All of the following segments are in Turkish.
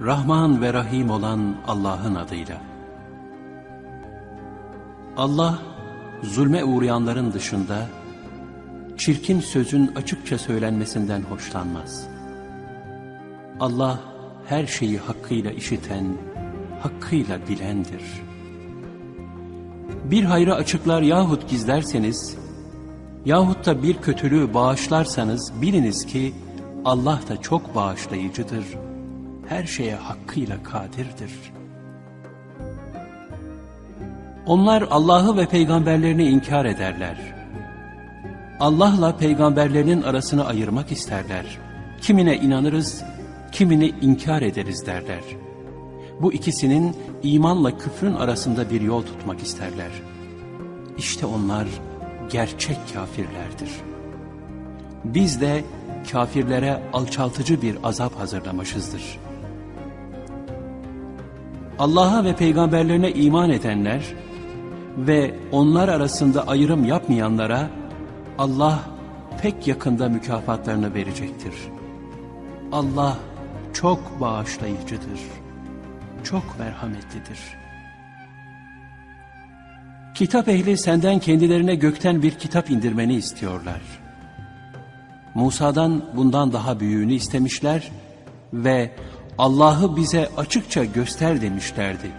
Rahman ve Rahim olan Allah'ın adıyla. Allah, zulme uğrayanların dışında, çirkin sözün açıkça söylenmesinden hoşlanmaz. Allah, her şeyi hakkıyla işiten, hakkıyla bilendir. Bir hayrı açıklar yahut gizlerseniz, yahut da bir kötülüğü bağışlarsanız biliniz ki Allah da çok bağışlayıcıdır, her şeye hakkıyla kadirdir. Onlar Allah'ı ve peygamberlerini inkar ederler. Allah'la peygamberlerinin arasını ayırmak isterler. Kimine inanırız, kimini inkar ederiz derler. Bu ikisinin imanla küfrün arasında bir yol tutmak isterler. İşte onlar gerçek kafirlerdir. Biz de kafirlere alçaltıcı bir azap hazırlamışızdır. Allah'a ve peygamberlerine iman edenler ve onlar arasında ayrım yapmayanlara Allah pek yakında mükafatlarını verecektir. Allah çok bağışlayıcıdır, çok merhametlidir. Kitap ehli senden kendilerine gökten bir kitap indirmeni istiyorlar. Musa'dan bundan daha büyüğünü istemişler ve Allah'ı bize açıkça göster demişlerdi.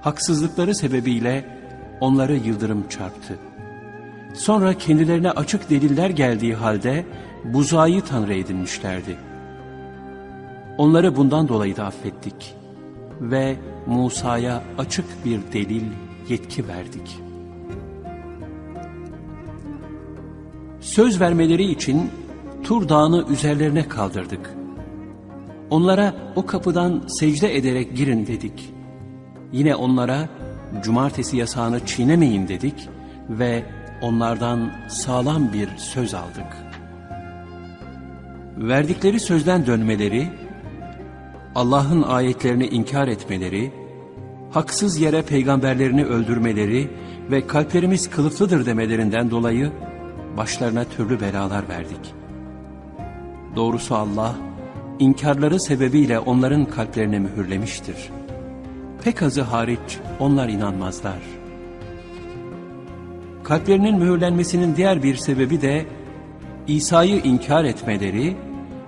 Haksızlıkları sebebiyle onları yıldırım çarptı. Sonra kendilerine açık deliller geldiği halde buzayı tanrı edinmişlerdi. Onları bundan dolayı da affettik ve Musa'ya açık bir delil, yetki verdik. Söz vermeleri için Tur Dağı'nı üzerlerine kaldırdık. Onlara o kapıdan secde ederek girin dedik. Yine onlara cumartesi yasağını çiğnemeyin dedik ve onlardan sağlam bir söz aldık. Verdikleri sözden dönmeleri, Allah'ın ayetlerini inkar etmeleri, haksız yere peygamberlerini öldürmeleri ve kalplerimiz kılıflıdır demelerinden dolayı başlarına türlü belalar verdik. Doğrusu Allah, inkarları sebebiyle onların kalplerine mühürlemiştir. Pek azı hariç onlar inanmazlar. Kalplerinin mühürlenmesinin diğer bir sebebi de İsa'yı inkar etmeleri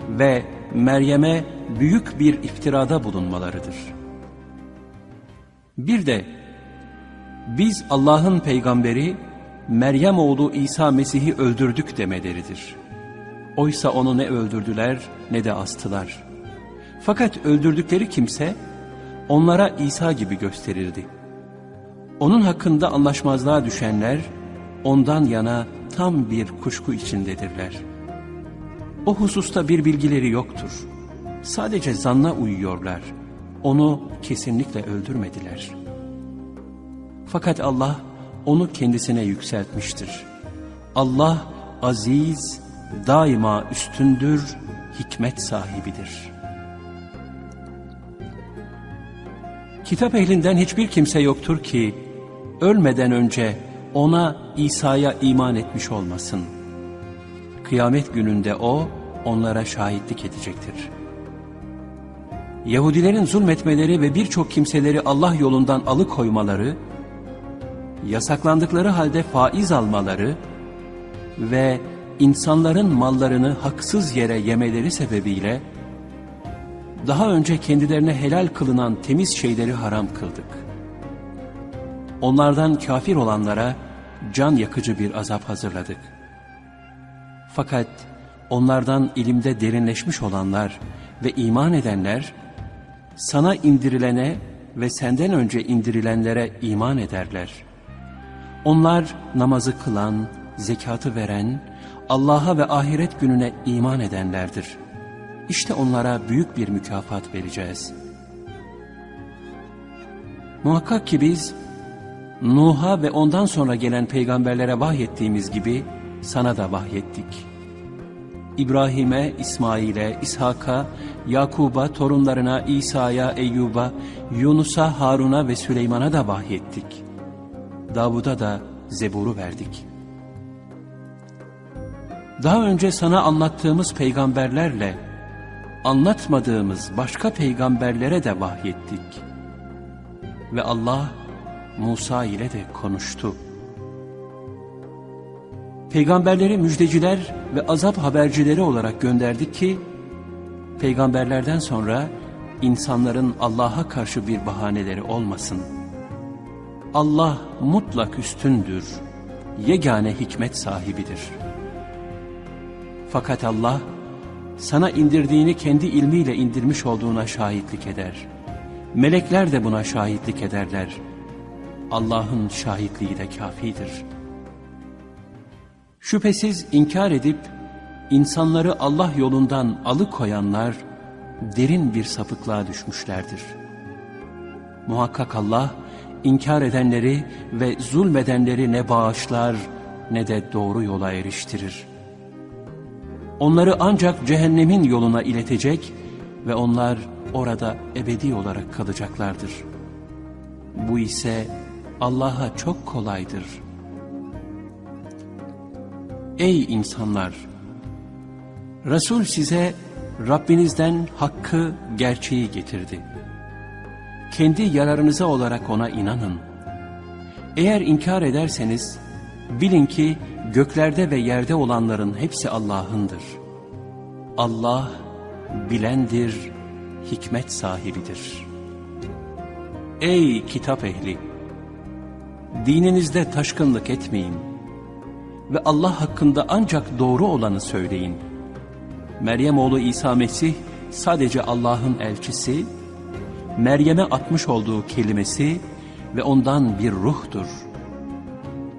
ve Meryem'e büyük bir iftirada bulunmalarıdır. Bir de biz Allah'ın peygamberi Meryem oğlu İsa Mesih'i öldürdük demeleridir. Oysa onu ne öldürdüler ne de astılar. Fakat öldürdükleri kimse onlara İsa gibi gösterildi. Onun hakkında anlaşmazlığa düşenler ondan yana tam bir kuşku içindedirler. O hususta bir bilgileri yoktur. Sadece zanna uyuyorlar. Onu kesinlikle öldürmediler. Fakat Allah onu kendisine yükseltmiştir. Allah aziz, daima üstündür, hikmet sahibidir. Kitap ehlinden hiçbir kimse yoktur ki, ölmeden önce ona İsa'ya iman etmiş olmasın. Kıyamet gününde o, onlara şahitlik edecektir. Yahudilerin zulmetmeleri ve birçok kimseleri Allah yolundan alıkoymaları, yasaklandıkları halde faiz almaları ve insanların mallarını haksız yere yemeleri sebebiyle daha önce kendilerine helal kılınan temiz şeyleri haram kıldık. Onlardan kafir olanlara can yakıcı bir azap hazırladık. Fakat onlardan ilimde derinleşmiş olanlar ve iman edenler sana indirilene ve senden önce indirilenlere iman ederler. Onlar namazı kılan, zekatı veren, Allah'a ve ahiret gününe iman edenlerdir. İşte onlara büyük bir mükafat vereceğiz. Muhakkak ki biz Nuh'a ve ondan sonra gelen peygamberlere vahyettiğimiz gibi sana da vahyettik. İbrahim'e, İsmail'e, İshak'a, Yakub'a, torunlarına, İsa'ya, Eyyub'a, Yunus'a, Harun'a ve Süleyman'a da vahyettik. Davud'a da Zebur'u verdik. Daha önce sana anlattığımız peygamberlerle anlatmadığımız başka peygamberlere de vahyettik. Ve Allah Musa ile de konuştu. Peygamberleri müjdeciler ve azap habercileri olarak gönderdik ki, peygamberlerden sonra insanların Allah'a karşı bir bahaneleri olmasın. Allah mutlak üstündür, yegane hikmet sahibidir. Fakat Allah, sana indirdiğini kendi ilmiyle indirmiş olduğuna şahitlik eder. Melekler de buna şahitlik ederler. Allah'ın şahitliği de kafidir. Şüphesiz inkar edip insanları Allah yolundan alıkoyanlar derin bir sapıklığa düşmüşlerdir. Muhakkak Allah inkar edenleri ve zulmedenleri ne bağışlar ne de doğru yola eriştirir. Onları ancak cehennemin yoluna iletecek ve onlar orada ebedi olarak kalacaklardır. Bu ise Allah'a çok kolaydır. Ey insanlar! Resul size Rabbinizden hakkı, gerçeği getirdi. Kendi yararınıza olarak ona inanın. Eğer inkar ederseniz, bilin ki göklerde ve yerde olanların hepsi Allah'ındır. Allah bilendir, hikmet sahibidir. Ey kitap ehli! Dininizde taşkınlık etmeyin ve Allah hakkında ancak doğru olanı söyleyin. Meryem oğlu İsa Mesih sadece Allah'ın elçisi, Meryem'e atmış olduğu kelimesi ve ondan bir ruhtur.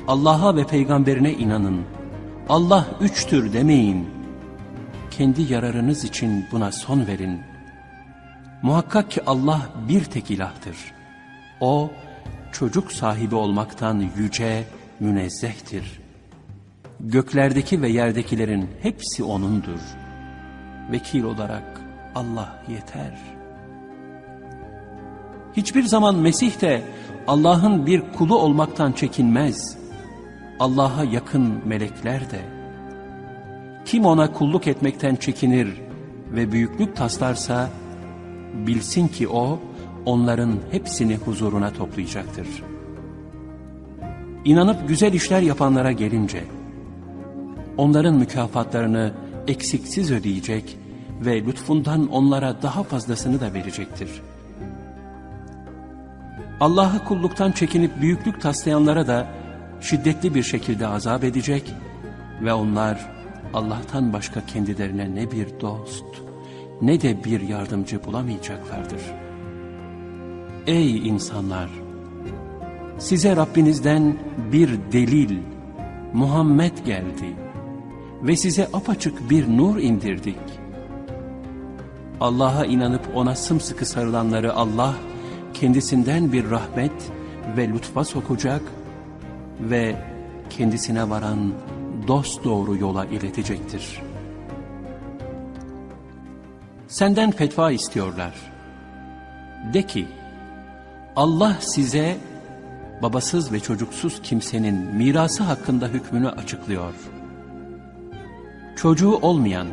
Allah'a ve peygamberine inanın. Allah üçtür demeyin. Kendi yararınız için buna son verin. Muhakkak ki Allah bir tek ilahtır. O, çocuk sahibi olmaktan yüce, münezzehtir. Göklerdeki ve yerdekilerin hepsi O'nundur. Vekil olarak Allah yeter. Hiçbir zaman Mesih de Allah'ın bir kulu olmaktan çekinmez. Allah'a yakın melekler de. Kim ona kulluk etmekten çekinir ve büyüklük taslarsa, bilsin ki o, onların hepsini huzuruna toplayacaktır. İnanıp güzel işler yapanlara gelince, onların mükafatlarını eksiksiz ödeyecek ve lütfundan onlara daha fazlasını da verecektir. Allah'ı kulluktan çekinip büyüklük taslayanlara da şiddetli bir şekilde azap edecek ve onlar Allah'tan başka kendilerine ne bir dost ne de bir yardımcı bulamayacaklardır. Ey insanlar! Size Rabbinizden bir delil, Muhammed geldi ve size apaçık bir nur indirdik. Allah'a inanıp ona sımsıkı sarılanları Allah kendisinden bir rahmet ve lütfa sokacak ve kendisine varan dost doğru yola iletecektir. Senden fetva istiyorlar. De ki, Allah size babasız ve çocuksuz kimsenin mirası hakkında hükmünü açıklıyor. Çocuğu olmayan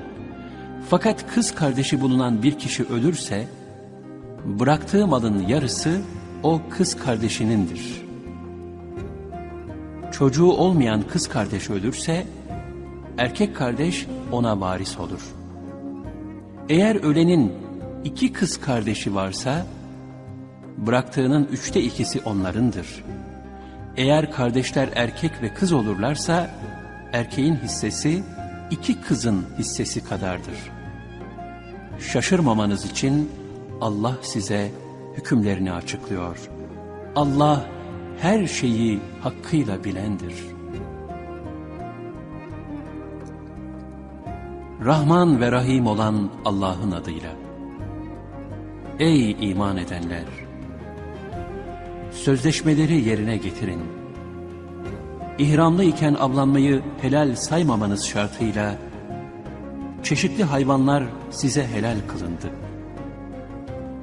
fakat kız kardeşi bulunan bir kişi ölürse, bıraktığı malın yarısı o kız kardeşinindir. Çocuğu olmayan kız kardeş ölürse, erkek kardeş ona varis olur. Eğer ölenin iki kız kardeşi varsa, bıraktığının üçte ikisi onlarındır. Eğer kardeşler erkek ve kız olurlarsa, erkeğin hissesi iki kızın hissesi kadardır. Şaşırmamanız için Allah size hükümlerini açıklıyor. Allah her şeyi hakkıyla bilendir. Rahman ve Rahim olan Allah'ın adıyla. Ey iman edenler! Sözleşmeleri yerine getirin. İhramlı iken avlanmayı helal saymamanız şartıyla, çeşitli hayvanlar size helal kılındı.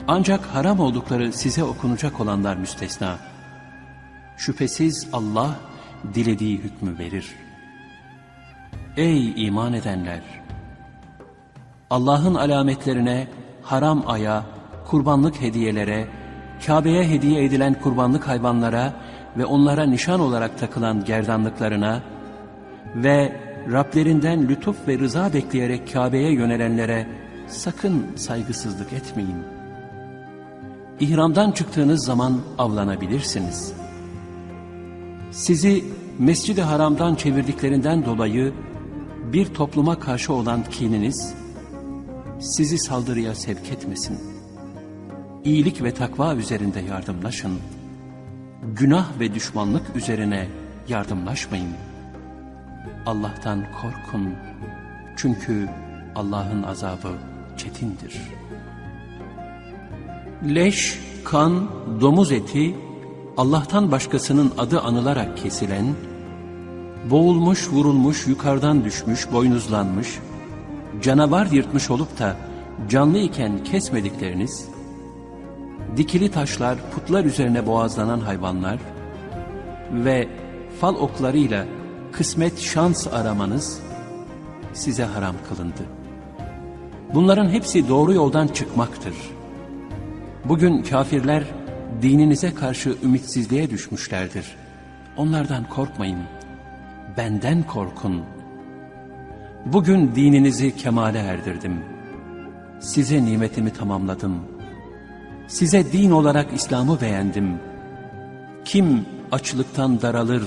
Ancak haram oldukları size okunacak olanlar müstesna. Şüphesiz Allah dilediği hükmü verir. Ey iman edenler! Allah'ın alametlerine, haram aya, kurbanlık hediyelere, Kabe'ye hediye edilen kurbanlık hayvanlara ve onlara nişan olarak takılan gerdanlıklarına ve Rablerinden lütuf ve rıza bekleyerek Kabe'ye yönelenlere sakın saygısızlık etmeyin. İhramdan çıktığınız zaman avlanabilirsiniz. Sizi Mescid-i Haram'dan çevirdiklerinden dolayı bir topluma karşı olan kininiz sizi saldırıya sevk etmesin. İyilik ve takva üzerinde yardımlaşın. Günah ve düşmanlık üzerine yardımlaşmayın. Allah'tan korkun. Çünkü Allah'ın azabı çetindir. Leş, kan, domuz eti, Allah'tan başkasının adı anılarak kesilen, boğulmuş, vurulmuş, yukarıdan düşmüş, boynuzlanmış, canavar yırtmış olup da canlı iken kesmedikleriniz, dikili taşlar, putlar üzerine boğazlanan hayvanlar ve fal oklarıyla kısmet şans aramanız size haram kılındı. Bunların hepsi doğru yoldan çıkmaktır. Bugün kafirler dininize karşı ümitsizliğe düşmüşlerdir. Onlardan korkmayın, benden korkun. Bugün dininizi kemale erdirdim. Size nimetimi tamamladım. Size din olarak İslam'ı beğendim. Kim açlıktan daralır,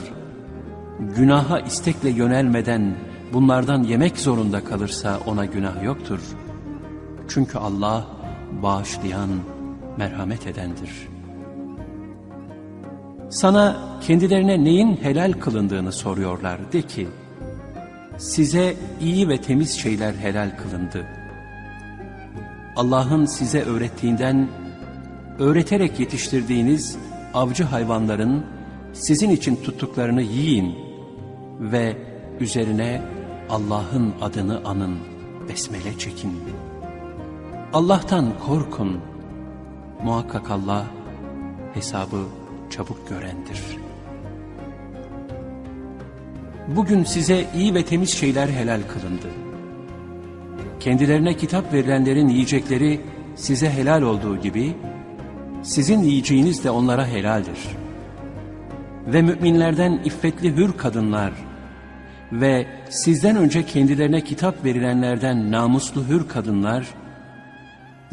günaha istekle yönelmeden bunlardan yemek zorunda kalırsa ona günah yoktur. Çünkü Allah bağışlayan, merhamet edendir. Sana kendilerine neyin helal kılındığını soruyorlar. De ki, size iyi ve temiz şeyler helal kılındı. Allah'ın size öğrettiğinden, öğreterek yetiştirdiğiniz avcı hayvanların sizin için tuttuklarını yiyin ve üzerine Allah'ın adını anın, besmele çekin. Allah'tan korkun. Muhakkak Allah hesabı çabuk görendir. Bugün size iyi ve temiz şeyler helal kılındı. Kendilerine kitap verilenlerin yiyecekleri size helal olduğu gibi, sizin yiyeceğiniz de onlara helaldir. Ve müminlerden iffetli hür kadınlar ve sizden önce kendilerine kitap verilenlerden namuslu hür kadınlar,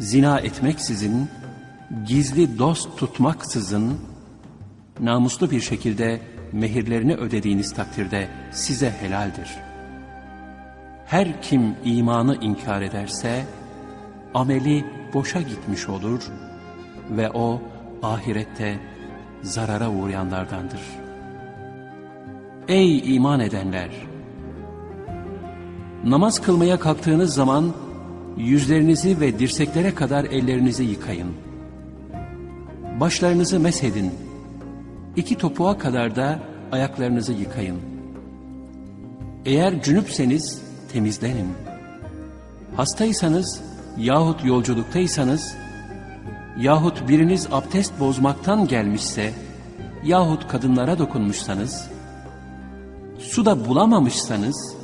zina etmeksizin, gizli dost tutmaksızın, namuslu bir şekilde mehirlerini ödediğiniz takdirde size helaldir. Her kim imanı inkar ederse, ameli boşa gitmiş olur ve o ahirette zarara uğrayanlardandır. Ey iman edenler! Namaz kılmaya kalktığınız zaman yüzlerinizi ve dirseklere kadar ellerinizi yıkayın. Başlarınızı meshedin. İki topuğa kadar da ayaklarınızı yıkayın. Eğer cünüpseniz temizlenin. Hastaysanız yahut yolculuktaysanız yahut biriniz abdest bozmaktan gelmişse yahut kadınlara dokunmuşsanız su da bulamamışsanız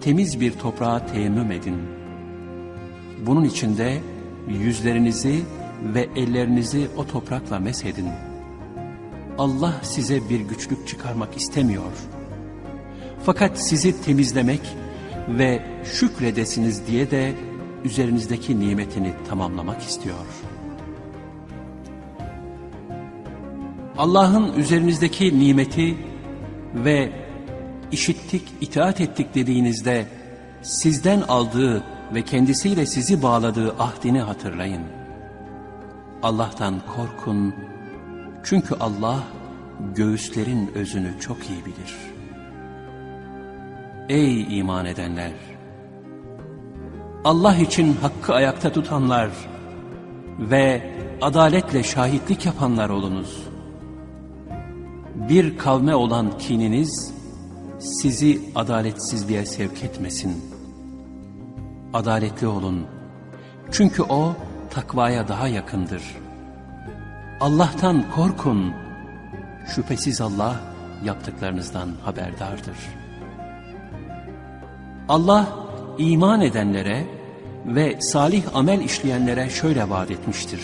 temiz bir toprağa teyemmüm edin. Bunun içinde yüzlerinizi ve ellerinizi o toprakla meshedin. Allah size bir güçlük çıkarmak istemiyor. Fakat sizi temizlemek ve şükredesiniz diye de üzerinizdeki nimetini tamamlamak istiyor. Allah'ın üzerinizdeki nimeti ve işittik, itaat ettik dediğinizde sizden aldığı ve kendisiyle sizi bağladığı ahdini hatırlayın. Allah'tan korkun çünkü Allah göğüslerin özünü çok iyi bilir. Ey iman edenler! Allah için hakkı ayakta tutanlar ve adaletle şahitlik yapanlar olunuz. Bir kavme olan kininiz sizi adaletsizliğe sevk etmesin. Adaletli olun. Çünkü o takvaya daha yakındır. Allah'tan korkun. Şüphesiz Allah yaptıklarınızdan haberdardır. Allah iman edenlere ve salih amel işleyenlere şöyle vaat etmiştir.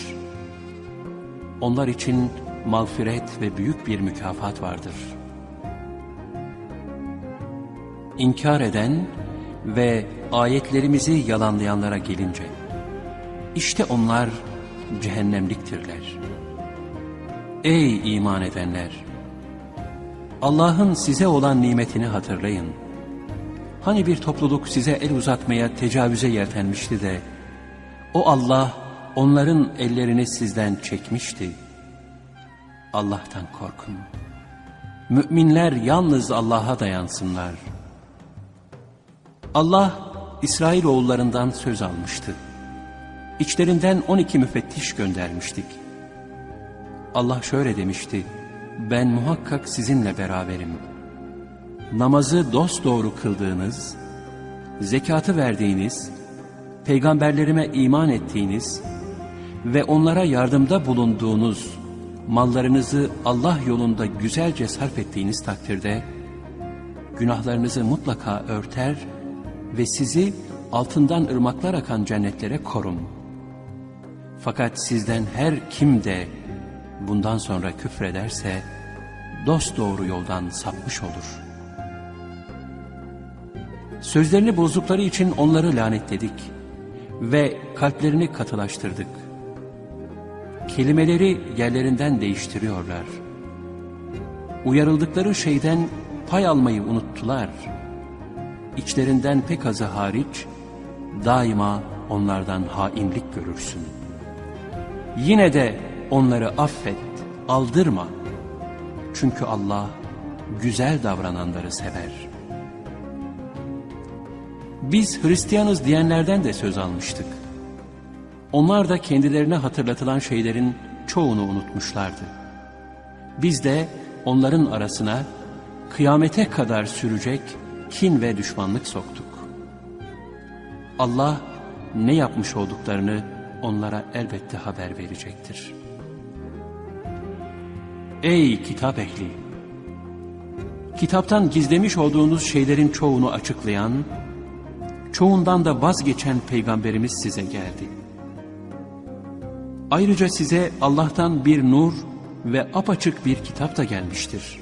Onlar için mağfiret ve büyük bir mükafat vardır. İnkar eden ve ayetlerimizi yalanlayanlara gelince, işte onlar cehennemliktirler. Ey iman edenler! Allah'ın size olan nimetini hatırlayın. Hani bir topluluk size el uzatmaya tecavüze yeltenmişti de, o Allah onların ellerini sizden çekmişti. Allah'tan korkun. Müminler yalnız Allah'a dayansınlar. Allah İsrailoğullarından söz almıştı. İçlerinden 12 müfettiş göndermiştik. Allah şöyle demişti, ben muhakkak sizinle beraberim. Namazı dosdoğru kıldığınız, zekatı verdiğiniz, peygamberlerime iman ettiğiniz ve onlara yardımda bulunduğunuz, mallarınızı Allah yolunda güzelce sarf ettiğiniz takdirde, günahlarınızı mutlaka örter ve sizi altından ırmaklar akan cennetlere korum. Fakat sizden her kim de bundan sonra küfrederse dost doğru yoldan sapmış olur. Sözlerini bozdukları için onları lanetledik ve kalplerini katılaştırdık. Kelimeleri yerlerinden değiştiriyorlar. Uyarıldıkları şeyden pay almayı unuttular. İçlerinden pek azı hariç daima onlardan hainlik görürsün. Yine de onları affet, aldırma. Çünkü Allah güzel davrananları sever. Biz Hristiyanız diyenlerden de söz almıştık. Onlar da kendilerine hatırlatılan şeylerin çoğunu unutmuşlardı. Biz de onların arasına kıyamete kadar sürecek kin ve düşmanlık soktuk. Allah ne yapmış olduklarını onlara elbette haber verecektir. Ey kitap ehli! Kitaptan gizlemiş olduğunuz şeylerin çoğunu açıklayan, çoğundan da vazgeçen peygamberimiz size geldi. Ayrıca size Allah'tan bir nur ve apaçık bir kitap da gelmiştir.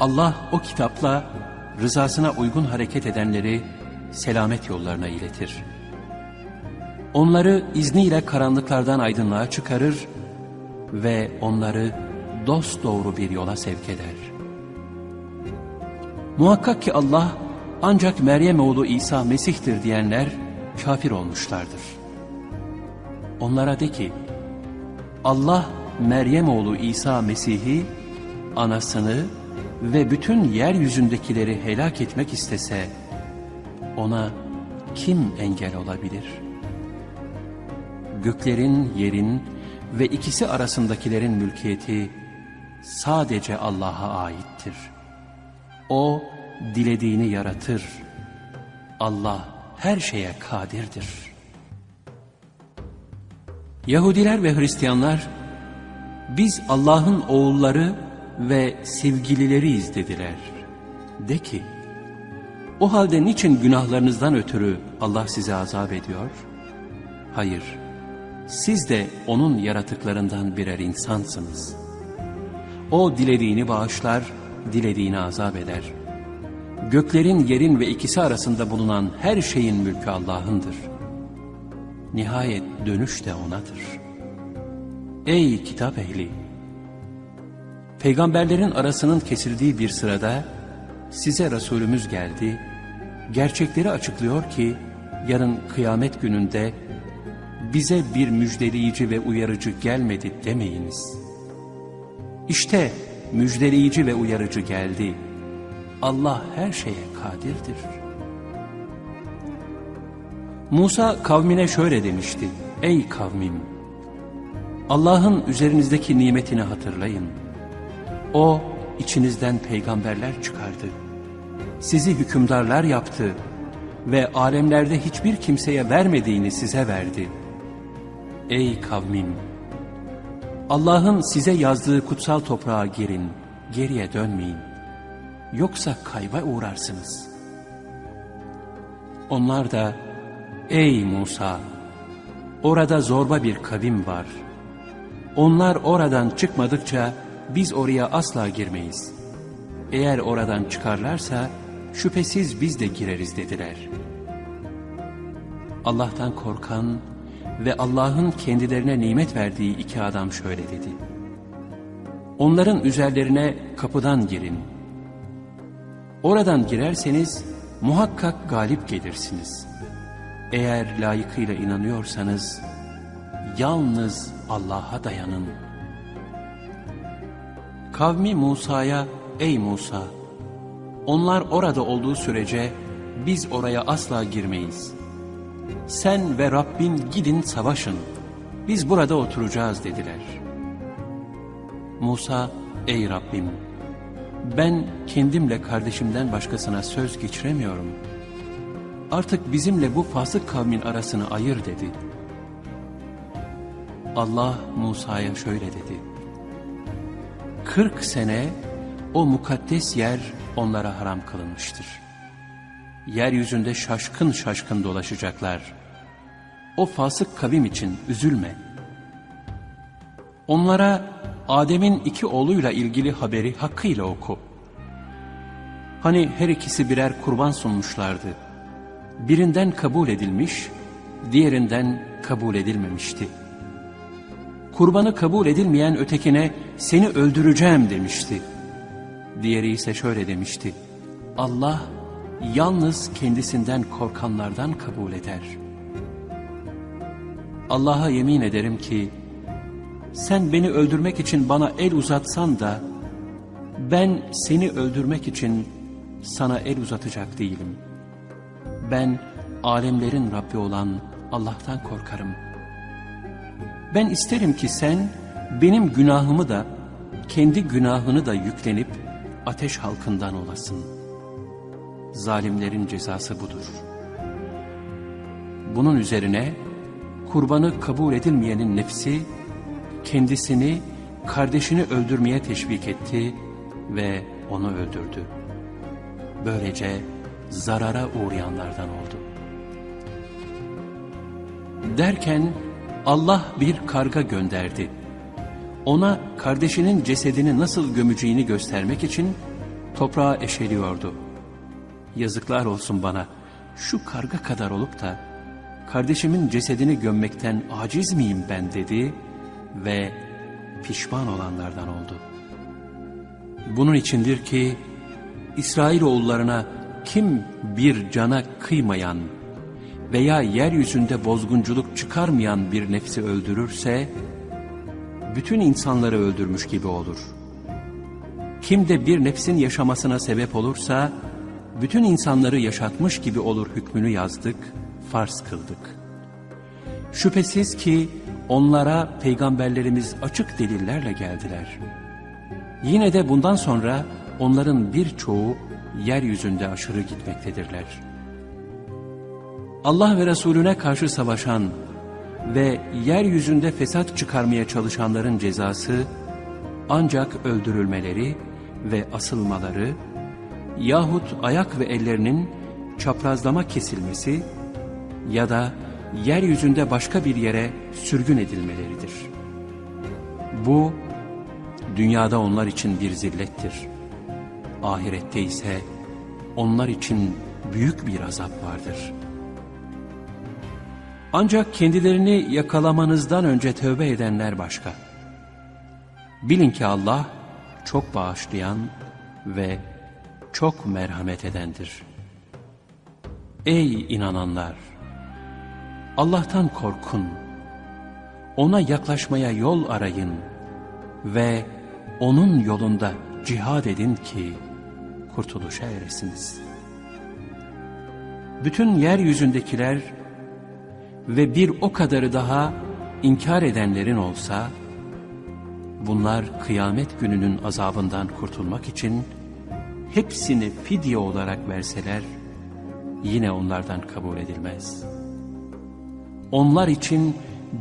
Allah o kitapla rızasına uygun hareket edenleri selamet yollarına iletir. Onları izniyle karanlıklardan aydınlığa çıkarır ve onları dost doğru bir yola sevk eder. Muhakkak ki Allah ancak Meryem oğlu İsa Mesih'tir diyenler kafir olmuşlardır. Onlara de ki, Allah Meryem oğlu İsa Mesih'i, anasını ve bütün yeryüzündekileri helak etmek istese, ona kim engel olabilir? Göklerin, yerin ve ikisi arasındakilerin mülkiyeti sadece Allah'a aittir. O dilediğini yaratır. Allah her şeye kadirdir. Yahudiler ve Hristiyanlar biz Allah'ın oğulları ve sevgilileriyiz dediler. De ki, o halde niçin günahlarınızdan ötürü Allah size azap ediyor? Hayır, siz de O'nun yaratıklarından birer insansınız. O dilediğini bağışlar, dilediğini azap eder. Göklerin, yerin ve ikisi arasında bulunan her şeyin mülkü Allah'ındır. Nihayet dönüş de O'nadır. Ey kitap ehli! Peygamberlerin arasının kesildiği bir sırada size Resulümüz geldi, gerçekleri açıklıyor ki yarın kıyamet gününde bize bir müjdeleyici ve uyarıcı gelmedi demeyiniz. İşte müjdeleyici ve uyarıcı geldi. Allah her şeye kadirdir. Musa kavmine şöyle demişti. Ey kavmim! Allah'ın üzerinizdeki nimetini hatırlayın. O içinizden peygamberler çıkardı. Sizi hükümdarlar yaptı ve alemlerde hiçbir kimseye vermediğini size verdi. Ey kavmim! Allah'ın size yazdığı kutsal toprağa girin, geriye dönmeyin. Yoksa kayba uğrarsınız. Onlar da Ey Musa! Orada zorba bir kavim var. Onlar oradan çıkmadıkça biz oraya asla girmeyiz. Eğer oradan çıkarlarsa şüphesiz biz de gireriz dediler. Allah'tan korkan ve Allah'ın kendilerine nimet verdiği iki adam şöyle dedi. Onların üzerlerine kapıdan girin. Oradan girerseniz muhakkak galip gelirsiniz. Eğer layıkıyla inanıyorsanız yalnız Allah'a dayanın. Kavmi Musa'ya ey Musa onlar orada olduğu sürece biz oraya asla girmeyiz. Sen ve Rabbin gidin savaşın. Biz burada oturacağız dediler. Musa ey Rabbim ben kendimle kardeşimden başkasına söz geçiremiyorum. Artık bizimle bu fasık kavmin arasını ayır dedi. Allah Musa'ya şöyle dedi. Kırk sene o mukaddes yer onlara haram kılınmıştır. Yeryüzünde şaşkın şaşkın dolaşacaklar. O fasık kavim için üzülme. Onlara Adem'in iki oğluyla ilgili haberi hakkıyla oku. Hani her ikisi birer kurban sunmuşlardı. Birinden kabul edilmiş, diğerinden kabul edilmemişti. Kurbanı kabul edilmeyen ötekine seni öldüreceğim demişti. Diğeri ise şöyle demişti. Allah yalnız kendisinden korkanlardan kabul eder. Allah'a yemin ederim ki sen beni öldürmek için bana el uzatsan da ben seni öldürmek için sana el uzatacak değilim. Ben alemlerin Rabbi olan Allah'tan korkarım. Ben isterim ki sen benim günahımı da kendi günahını da yüklenip ateş halkından olasın. Zalimlerin cezası budur. Bunun üzerine kurbanı kabul edilmeyenin nefsi kendisini kardeşini öldürmeye teşvik etti ve onu öldürdü. Böylece zarara uğrayanlardan oldu. Derken Allah bir karga gönderdi. Ona kardeşinin cesedini nasıl gömeceğini göstermek için toprağa eşeliyordu. Yazıklar olsun bana şu karga kadar olup da kardeşimin cesedini gömmekten aciz miyim ben dedi ve pişman olanlardan oldu. Bunun içindir ki İsrailoğullarına kim bir cana kıymayan veya yeryüzünde bozgunculuk çıkarmayan bir nefsi öldürürse, bütün insanları öldürmüş gibi olur. Kim de bir nefsin yaşamasına sebep olursa, bütün insanları yaşatmış gibi olur hükmünü yazdık, farz kıldık. Şüphesiz ki onlara peygamberlerimiz açık delillerle geldiler. Yine de bundan sonra onların birçoğu yeryüzünde aşırı gitmektedirler. Allah ve Resulüne karşı savaşan ve yeryüzünde fesat çıkarmaya çalışanların cezası ancak öldürülmeleri ve asılmaları yahut ayak ve ellerinin çaprazlama kesilmesi ya da yeryüzünde başka bir yere sürgün edilmeleridir. Bu, dünyada onlar için bir zillettir. Ahirette ise onlar için büyük bir azap vardır. Ancak kendilerini yakalamanızdan önce tövbe edenler başka. Bilin ki Allah çok bağışlayan ve çok merhamet edendir. Ey inananlar! Allah'tan korkun. Ona yaklaşmaya yol arayın ve onun yolunda cihad edin ki kurtuluşa eresiniz. Bütün yeryüzündekiler ve bir o kadarı daha inkar edenlerin olsa, bunlar kıyamet gününün azabından kurtulmak için hepsini fidye olarak verseler, yine onlardan kabul edilmez. Onlar için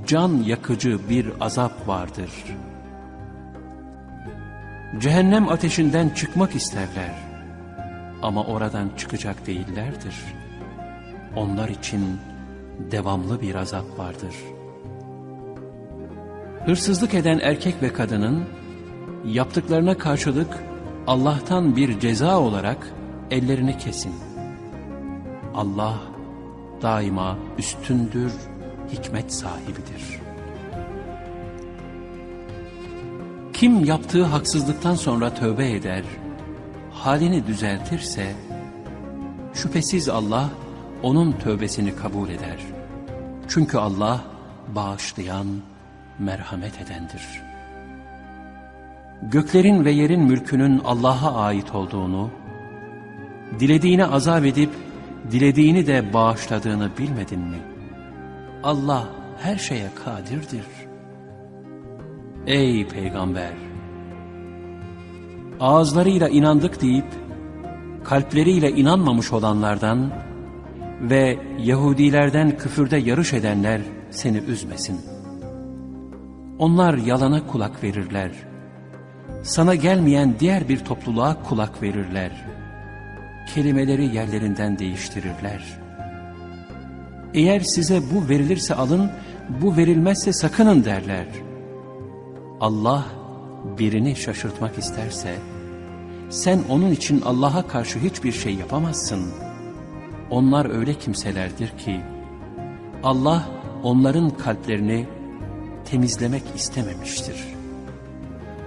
can yakıcı bir azap vardır. Cehennem ateşinden çıkmak isterler ama oradan çıkacak değillerdir. Onlar için devamlı bir azap vardır. Hırsızlık eden erkek ve kadının yaptıklarına karşılık Allah'tan bir ceza olarak ellerini kesin. Allah daima üstündür, hikmet sahibidir. Kim yaptığı haksızlıktan sonra tövbe eder, halini düzeltirse, şüphesiz Allah onun tövbesini kabul eder. Çünkü Allah bağışlayan, merhamet edendir. Göklerin ve yerin mülkünün Allah'a ait olduğunu, dilediğini azap edip, dilediğini de bağışladığını bilmedin mi? Allah her şeye kadirdir. Ey peygamber! Ağızlarıyla inandık deyip, kalpleriyle inanmamış olanlardan ve Yahudilerden küfürde yarış edenler seni üzmesin. Onlar yalana kulak verirler. Sana gelmeyen diğer bir topluluğa kulak verirler. Kelimeleri yerlerinden değiştirirler. Eğer size bu verilirse alın, bu verilmezse sakının derler. Allah birini şaşırtmak isterse, sen onun için Allah'a karşı hiçbir şey yapamazsın. Onlar öyle kimselerdir ki, Allah onların kalplerini temizlemek istememiştir.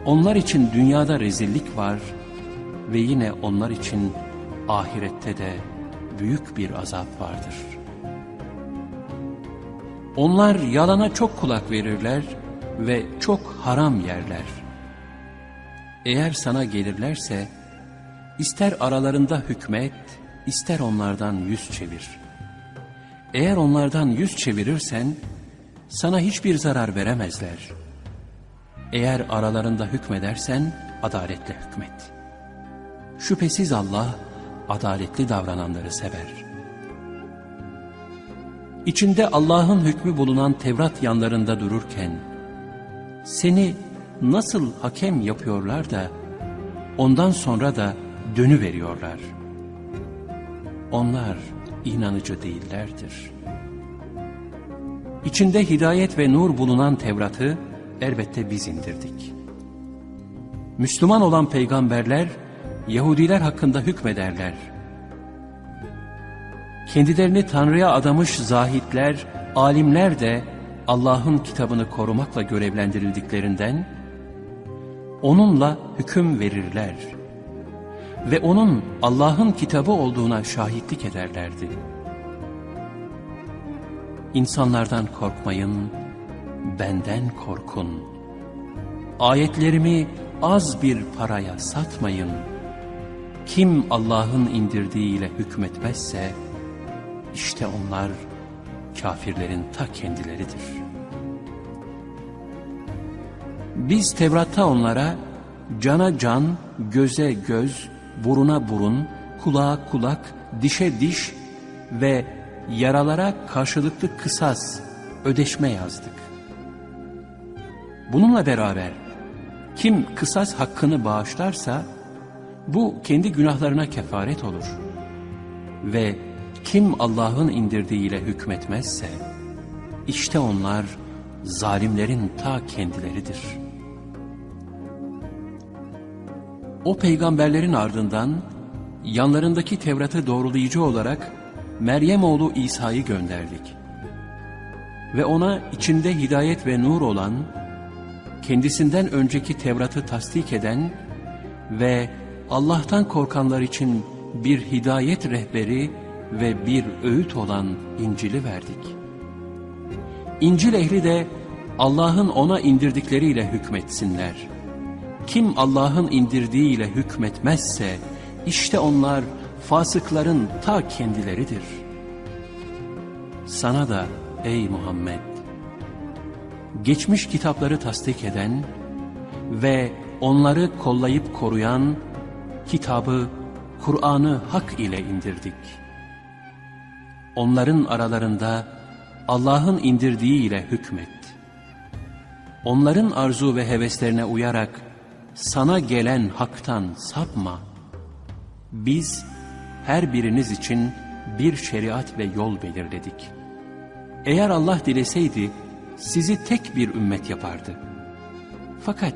Onlar için dünyada rezillik var ve yine onlar için ahirette de büyük bir azap vardır. Onlar yalana çok kulak verirler ve çok haram yerler. Eğer sana gelirlerse, ister aralarında hükmet, ister onlardan yüz çevir. Eğer onlardan yüz çevirirsen, sana hiçbir zarar veremezler. Eğer aralarında hükmedersen, adaletle hükmet. Şüphesiz Allah, adaletli davrananları sever. İçinde Allah'ın hükmü bulunan Tevrat yanlarında dururken, seni nasıl hakem yapıyorlar da, ondan sonra da dönü veriyorlar. Onlar inanıcı değillerdir. İçinde hidayet ve nur bulunan Tevrat'ı elbette biz indirdik. Müslüman olan peygamberler, Yahudiler hakkında hükmederler. Kendilerini Tanrı'ya adamış zahitler, alimler de Allah'ın kitabını korumakla görevlendirildiklerinden, onunla hüküm verirler ve onun Allah'ın kitabı olduğuna şahitlik ederlerdi. İnsanlardan korkmayın, benden korkun. Ayetlerimi az bir paraya satmayın. Kim Allah'ın indirdiğiyle hükmetmezse, işte onlar kafirlerin ta kendileridir. Biz Tevrat'ta onlara cana can, göze göz, buruna burun, kulağa kulak, dişe diş ve yaralara karşılıklı kısas, ödeşme yazdık. Bununla beraber kim kısas hakkını bağışlarsa bu kendi günahlarına kefaret olur. Ve kim Allah'ın indirdiğiyle hükmetmezse işte onlar zalimlerin ta kendileridir. O peygamberlerin ardından yanlarındaki Tevrat'ı doğrulayıcı olarak Meryem oğlu İsa'yı gönderdik. Ve ona içinde hidayet ve nur olan, kendisinden önceki Tevrat'ı tasdik eden ve Allah'tan korkanlar için bir hidayet rehberi ve bir öğüt olan İncil'i verdik. İncil ehli de Allah'ın ona indirdikleriyle hükmetsinler. Kim Allah'ın indirdiğiyle hükmetmezse işte onlar fasıkların ta kendileridir. Sana da ey Muhammed, geçmiş kitapları tasdik eden ve onları kollayıp koruyan kitabı, Kur'an'ı hak ile indirdik. Onların aralarında Allah'ın indirdiği ile hükmet. Onların arzu ve heveslerine uyarak sana gelen haktan sapma. Biz her biriniz için bir şeriat ve yol belirledik. Eğer Allah dileseydi sizi tek bir ümmet yapardı. Fakat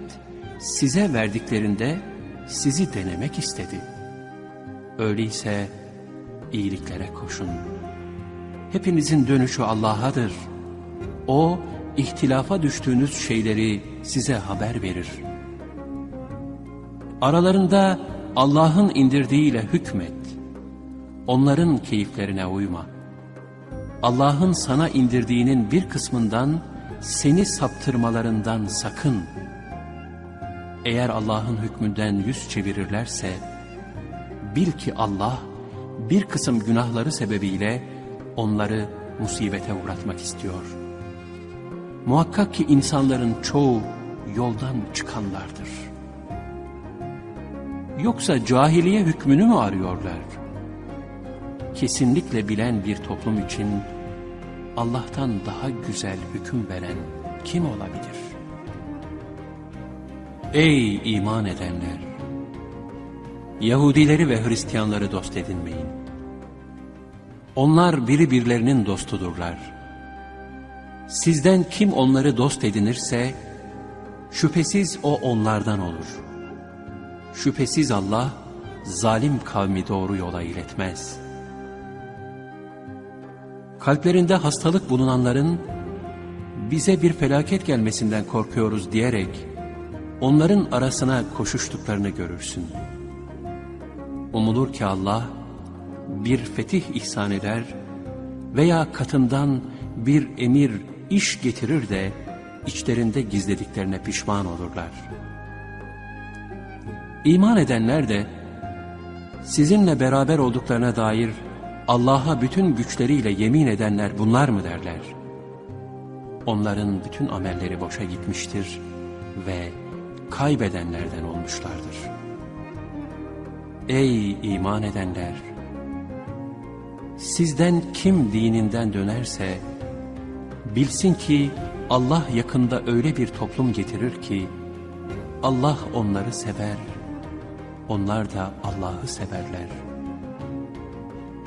size verdiklerinde sizi denemek istedi. Öyleyse iyiliklere koşun. Hepinizin dönüşü Allah'adır. O, ihtilafa düştüğünüz şeyleri size haber verir. Aralarında Allah'ın indirdiğiyle hükmet. Onların keyiflerine uyma. Allah'ın sana indirdiğinin bir kısmından seni saptırmalarından sakın. Eğer Allah'ın hükmünden yüz çevirirlerse, bil ki Allah bir kısım günahları sebebiyle onları musibete uğratmak istiyor. Muhakkak ki insanların çoğu yoldan çıkanlardır. Yoksa cahiliye hükmünü mü arıyorlar? Kesinlikle bilen bir toplum için Allah'tan daha güzel hüküm veren kim olabilir? Ey iman edenler! Yahudileri ve Hristiyanları dost edinmeyin. Onlar biri birlerinin dostudurlar. Sizden kim onları dost edinirse, şüphesiz o onlardan olur. Şüphesiz Allah, zalim kavmi doğru yola iletmez. Kalplerinde hastalık bulunanların, bize bir felaket gelmesinden korkuyoruz diyerek, onların arasına koşuştuklarını görürsün. Umulur ki Allah, bir fetih ihsan eder veya katından bir emir, iş getirir de içlerinde gizlediklerine pişman olurlar. İman edenler de sizinle beraber olduklarına dair Allah'a bütün güçleriyle yemin edenler bunlar mı derler? Onların bütün amelleri boşa gitmiştir ve kaybedenlerden olmuşlardır. Ey iman edenler! Sizden kim dininden dönerse, bilsin ki Allah yakında öyle bir toplum getirir ki, Allah onları sever, onlar da Allah'ı severler.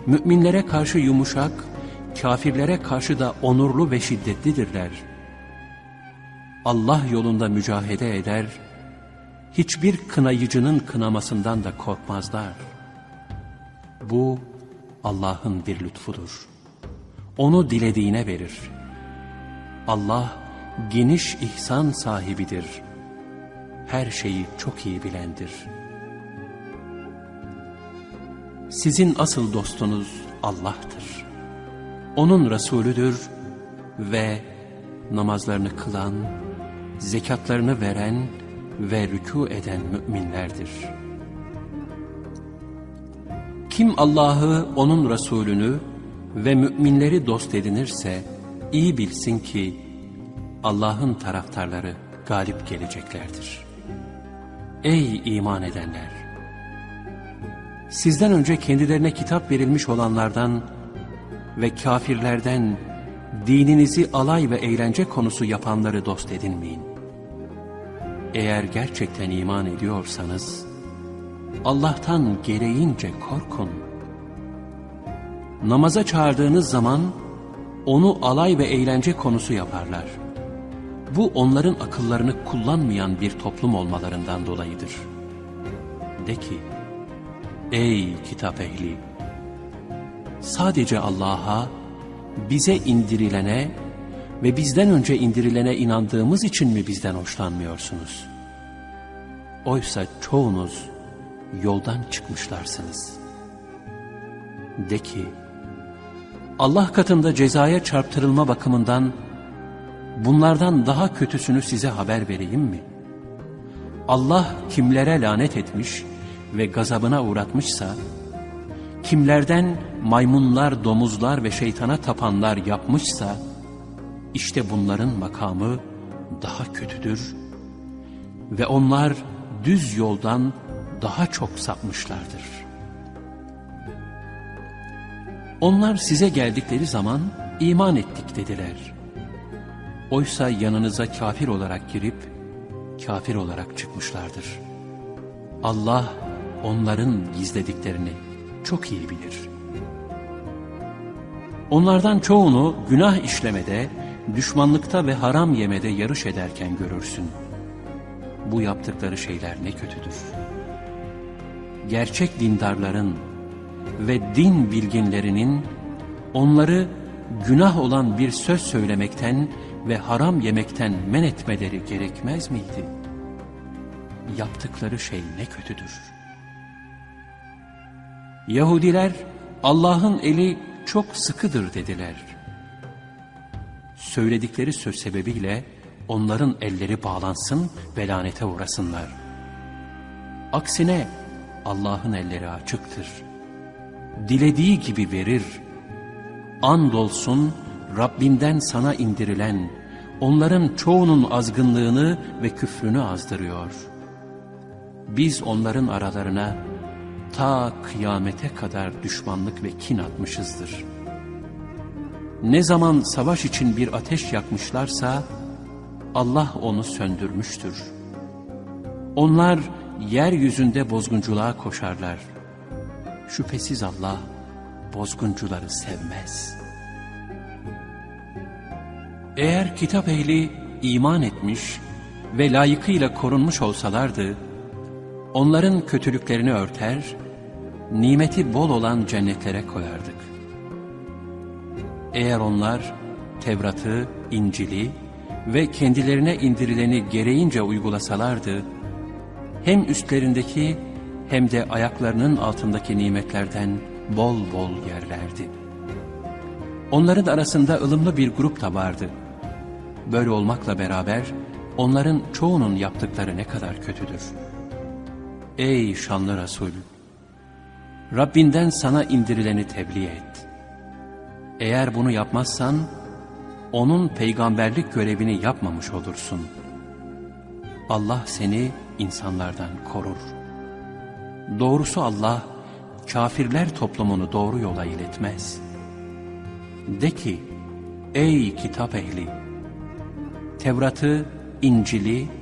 Müminlere karşı yumuşak, kafirlere karşı da onurlu ve şiddetlidirler. Allah yolunda mücahede eder, hiçbir kınayıcının kınamasından da korkmazlar. Bu Allah'ın bir lütfudur. Onu dilediğine verir. Allah geniş ihsan sahibidir. Her şeyi çok iyi bilendir. Sizin asıl dostunuz Allah'tır. Onun Resulüdür ve namazlarını kılan, zekatlarını veren ve rükû eden müminlerdir. Kim Allah'ı, onun Resulünü ve müminleri dost edinirse, iyi bilsin ki Allah'ın taraftarları galip geleceklerdir. Ey iman edenler! Sizden önce kendilerine kitap verilmiş olanlardan ve kafirlerden dininizi alay ve eğlence konusu yapanları dost edinmeyin. Eğer gerçekten iman ediyorsanız, Allah'tan gereğince korkun. Namaza çağırdığınız zaman, onu alay ve eğlence konusu yaparlar. Bu onların akıllarını kullanmayan bir toplum olmalarından dolayıdır. De ki, ey kitap ehli! Sadece Allah'a, bize indirilene ve bizden önce indirilene inandığımız için mi bizden hoşlanmıyorsunuz? Oysa çoğunuz yoldan çıkmışlarsınız. De ki, Allah katında cezaya çarptırılma bakımından bunlardan daha kötüsünü size haber vereyim mi? Allah kimlere lanet etmiş ve gazabına uğratmışsa, kimlerden maymunlar, domuzlar ve şeytana tapanlar yapmışsa, işte bunların makamı daha kötüdür ve onlar düz yoldan daha çok sapmışlardır. Onlar size geldikleri zaman iman ettik dediler. Oysa yanınıza kafir olarak girip kafir olarak çıkmışlardır. Allah onların gizlediklerini çok iyi bilir. Onlardan çoğunu günah işlemede, düşmanlıkta ve haram yemede yarış ederken görürsün. Bu yaptıkları şeyler ne kötüdür. Gerçek dindarların ve din bilginlerinin onları günah olan bir söz söylemekten ve haram yemekten men etmeleri gerekmez miydi? Yaptıkları şey ne kötüdür. Yahudiler Allah'ın eli çok sıkıdır dediler. Söyledikleri söz sebebiyle onların elleri bağlansın ve lanete uğrasınlar. Aksine Allah'ın elleri açıktır. Dilediği gibi verir. Andolsun Rabbinden sana indirilen, onların çoğunun azgınlığını ve küfrünü azdırıyor. Biz onların aralarına ta kıyamete kadar düşmanlık ve kin atmışızdır. Ne zaman savaş için bir ateş yakmışlarsa, Allah onu söndürmüştür. Onlar yeryüzünde bozgunculuğa koşarlar. Şüphesiz Allah bozguncuları sevmez. Eğer kitap ehli iman etmiş ve layıkıyla korunmuş olsalardı, onların kötülüklerini örter, nimeti bol olan cennetlere koyardık. Eğer onlar Tevrat'ı, İncil'i ve kendilerine indirileni gereğince uygulasalardı, hem üstlerindeki hem de ayaklarının altındaki nimetlerden bol bol yerlerdi. Onların arasında ılımlı bir grup da vardı. Böyle olmakla beraber onların çoğunun yaptıkları ne kadar kötüdür. Ey şanlı Resul! Rabbinden sana indirileni tebliğ et. Eğer bunu yapmazsan, onun peygamberlik görevini yapmamış olursun. Allah seni insanlardan korur. Doğrusu Allah, kafirler toplumunu doğru yola iletmez. De ki, ey kitap ehli! Tevrat'ı, İncil'i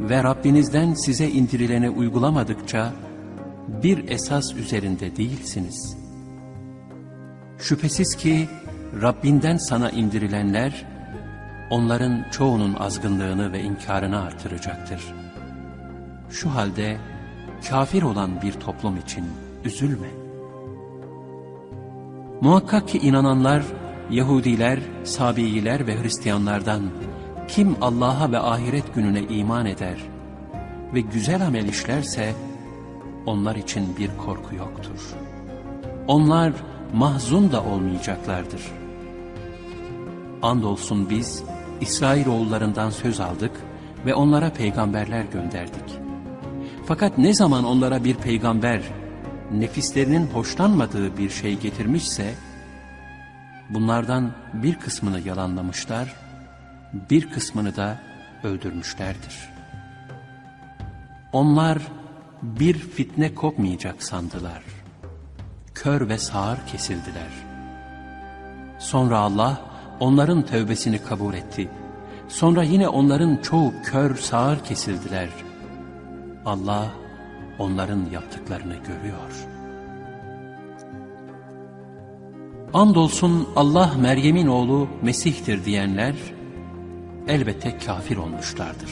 ve Rabbinizden size indirileni uygulamadıkça, bir esas üzerinde değilsiniz. Şüphesiz ki Rabbinden sana indirilenler, onların çoğunun azgınlığını ve inkarını artıracaktır. Şu halde kafir olan bir toplum için üzülme. Muhakkak ki inananlar, Yahudiler, Sabiiler ve Hristiyanlardan kim Allah'a ve ahiret gününe iman eder ve güzel amel işlerse, onlar için bir korku yoktur. Onlar mahzun da olmayacaklardır. Andolsun biz İsrailoğullarından söz aldık ve onlara peygamberler gönderdik. Fakat ne zaman onlara bir peygamber nefislerinin hoşlanmadığı bir şey getirmişse, bunlardan bir kısmını yalanlamışlar, bir kısmını da öldürmüşlerdir. Onlar bir fitne kopmayacak sandılar. Kör ve sağır kesildiler. Sonra Allah onların tövbesini kabul etti. Sonra yine onların çoğu kör sağır kesildiler. Allah onların yaptıklarını görüyor. Andolsun Allah Meryem'in oğlu Mesih'tir diyenler elbette kafir olmuşlardır.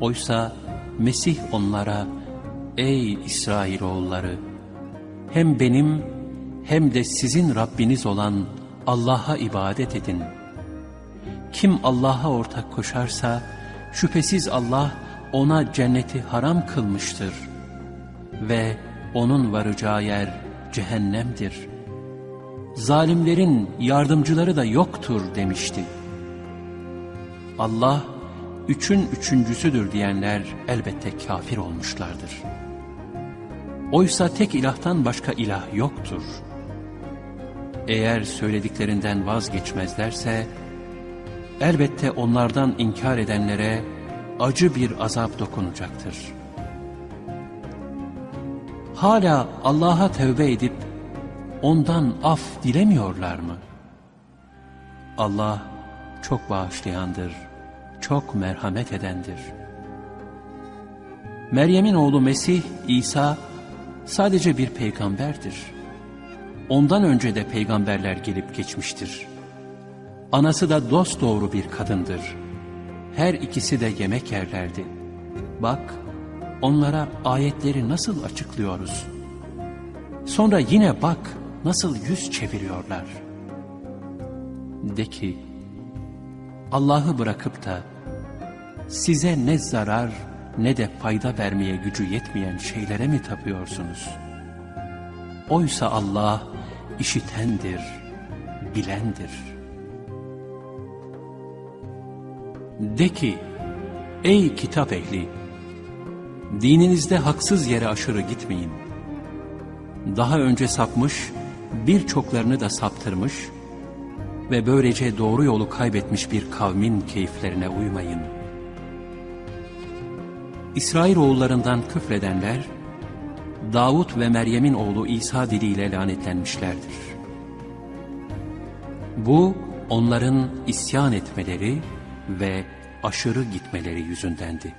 Oysa Mesih onlara Ey İsrailoğulları! Hem benim hem de sizin Rabbiniz olan Allah'a ibadet edin. Kim Allah'a ortak koşarsa şüphesiz Allah ona cenneti haram kılmıştır ve onun varacağı yer cehennemdir. Zalimlerin yardımcıları da yoktur demişti. Allah üçün üçüncüsüdür diyenler elbette kafir olmuşlardır. Oysa tek ilahtan başka ilah yoktur. Eğer söylediklerinden vazgeçmezlerse, elbette onlardan inkar edenlere acı bir azap dokunacaktır. Hala Allah'a tövbe edip, ondan af dilemiyorlar mı? Allah çok bağışlayandır, çok merhamet edendir. Meryem'in oğlu Mesih, İsa sadece bir peygamberdir. ondan önce de peygamberler gelip geçmiştir. Anası da dosdoğru bir kadındır. Her ikisi de yemek yerlerdi. Bak, onlara ayetleri nasıl açıklıyoruz. Sonra yine bak, nasıl yüz çeviriyorlar. De ki, Allah'ı bırakıp da size ne zarar ne de fayda vermeye gücü yetmeyen şeylere mi tapıyorsunuz? Oysa Allah işitendir, bilendir. De ki, ey kitap ehli, dininizde haksız yere aşırı gitmeyin. Daha önce sapmış, birçoklarını da saptırmış ve böylece doğru yolu kaybetmiş bir kavmin keyiflerine uymayın. İsrail oğullarından küfredenler, Davut ve Meryem'in oğlu İsa diliyle lanetlenmişlerdir. Bu, onların isyan etmeleri ve aşırı gitmeleri yüzündendi.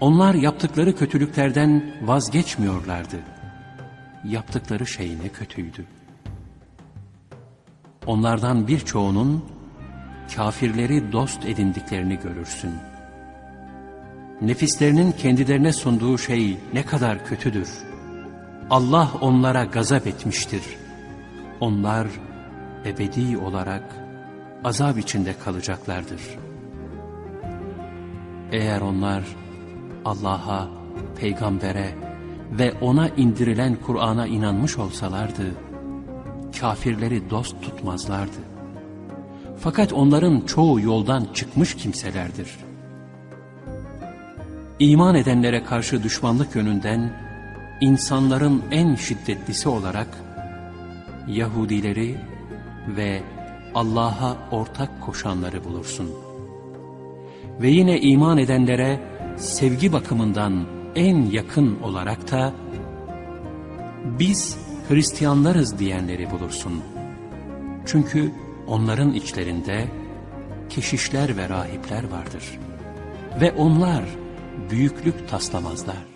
Onlar yaptıkları kötülüklerden vazgeçmiyorlardı. Yaptıkları şey ne kötüydü. Onlardan birçoğunun kafirleri dost edindiklerini görürsün. Nefislerinin kendilerine sunduğu şey ne kadar kötüdür. Allah onlara gazap etmiştir. Onlar ebedi olarak azap içinde kalacaklardır. Eğer onlar Allah'a, peygambere ve ona indirilen Kur'an'a inanmış olsalardı, kafirleri dost tutmazlardı. Fakat onların çoğu yoldan çıkmış kimselerdir. İman edenlere karşı düşmanlık yönünden insanların en şiddetlisi olarak Yahudileri ve Allah'a ortak koşanları bulursun. Ve yine iman edenlere sevgi bakımından en yakın olarak da biz Hristiyanlarız diyenleri bulursun. Çünkü onların içlerinde keşişler ve rahipler vardır. Ve onlar büyüklük taslamazlar.